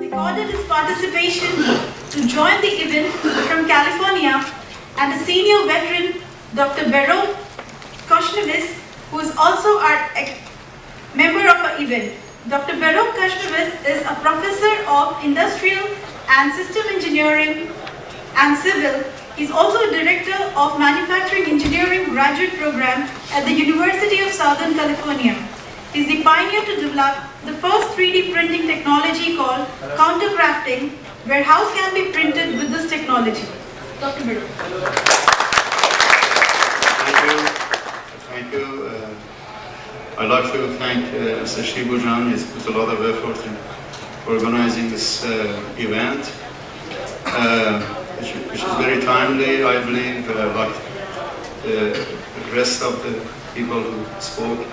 recorded his participation to join the event from California and a senior veteran, Dr. Berokh Khoshnevis, who is also our member of our event. Dr. Berokh Khoshnevis is a professor of industrial and system engineering and civil. He's also a director of manufacturing engineering graduate program at the University of Southern California. He's the pioneer to develop the first 3D printing technology called Contour Crafting, where house can be printed with this technology. Dr. Berokh. Thank you. Thank you. Uh, I'd like to thank uh, Mr. Shibu John. He's put a lot of effort in organizing this uh, event, uh, which, which is very timely, I believe, uh, like the rest of the people who spoke.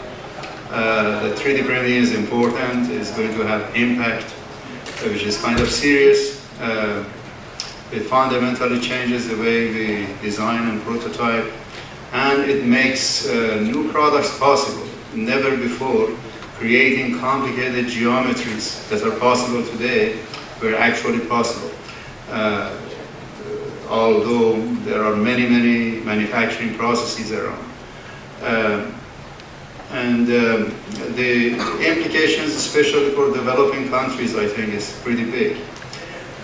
Uh, the 3D printing is important, it's going to have impact, uh, which is kind of serious. Uh, it fundamentally changes the way we design and prototype and it makes uh, new products possible. Never before, creating complicated geometries that are possible today were actually possible. Uh, although there are many, many manufacturing processes around. Uh, and um, the implications, especially for developing countries, I think is pretty big.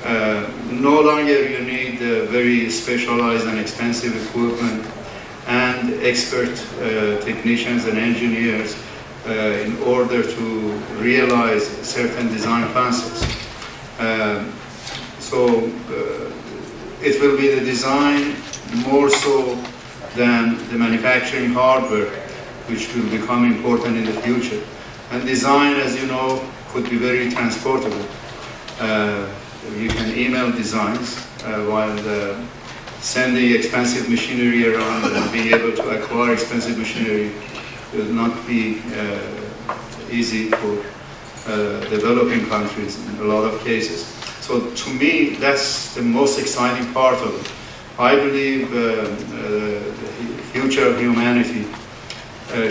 Uh, no longer you need uh, very specialized and expensive equipment and expert uh, technicians and engineers uh, in order to realize certain design concepts. Um, so uh, it will be the design more so than the manufacturing hardware which will become important in the future. And design, as you know, could be very transportable. Uh, you can email designs uh, while uh, sending expensive machinery around and being able to acquire expensive machinery will not be uh, easy for uh, developing countries in a lot of cases. So to me, that's the most exciting part of it. I believe uh, the future of humanity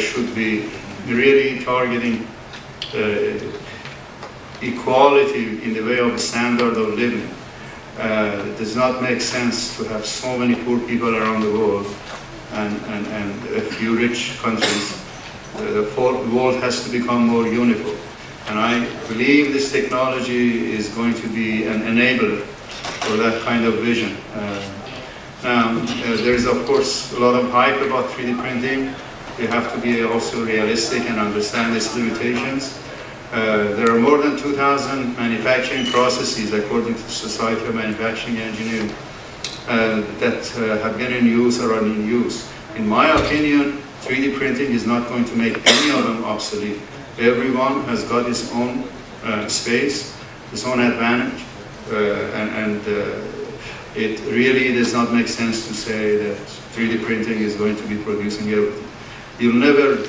should be really targeting uh, equality in the way of standard of living. Uh, it does not make sense to have so many poor people around the world and, and, and a few rich countries. Uh, the world has to become more uniform. And I believe this technology is going to be an enabler for that kind of vision. Uh, now, uh, there is of course a lot of hype about 3D printing. We have to be also realistic and understand its limitations. Uh, there are more than 2,000 manufacturing processes, according to the Society of Manufacturing Engineering, uh, that uh, have been in use or are in use. In my opinion, 3D printing is not going to make any of them obsolete. Everyone has got his own uh, space, his own advantage, uh, and, and uh, it really does not make sense to say that 3D printing is going to be producing everything. You'll never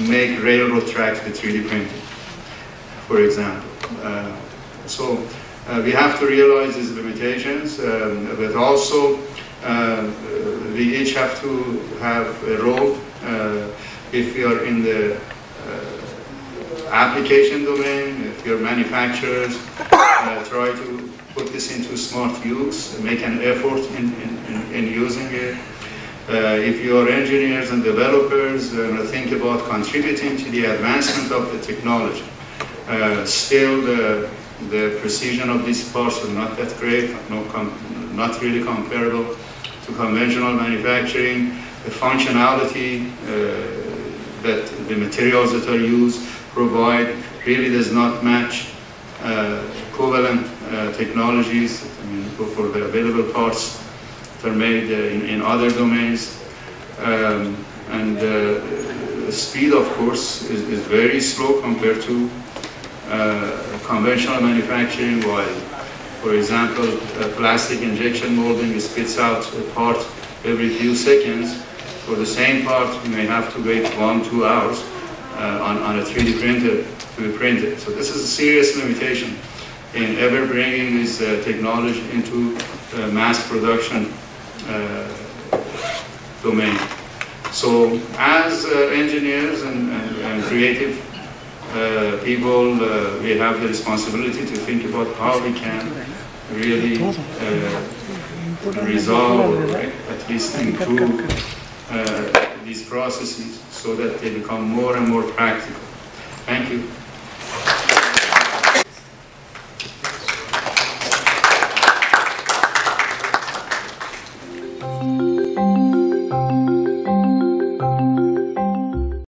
make railroad tracks with 3D printing for example. Uh, so uh, we have to realize these limitations, um, but also uh, we each have to have a role uh, if we are in the uh, application domain, if you're manufacturers, uh, try to put this into smart use, make an effort in, in, in, in using it. Uh, if you are engineers and developers, uh, think about contributing to the advancement of the technology. Uh, still, the, the precision of these parts are not that great, no not really comparable to conventional manufacturing. The functionality that the materials that are used provide really does not match uh, equivalent uh, technologies I mean, for the available parts that are made uh, in, in other domains. Um, and the speed, of course, is, is very slow compared to uh, conventional manufacturing, while, for example, uh, plastic injection molding spits out a part every few seconds. For the same part, you may have to wait one, two hours uh, on, on a 3D printer to be printed. So this is a serious limitation in ever bringing this uh, technology into uh, mass production uh, domain. So as uh, engineers and, and, and creative uh, people, uh, we have the responsibility to think about how we can really uh, resolve or at least improve uh, these processes so that they become more and more practical. Thank you.